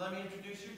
let me introduce you.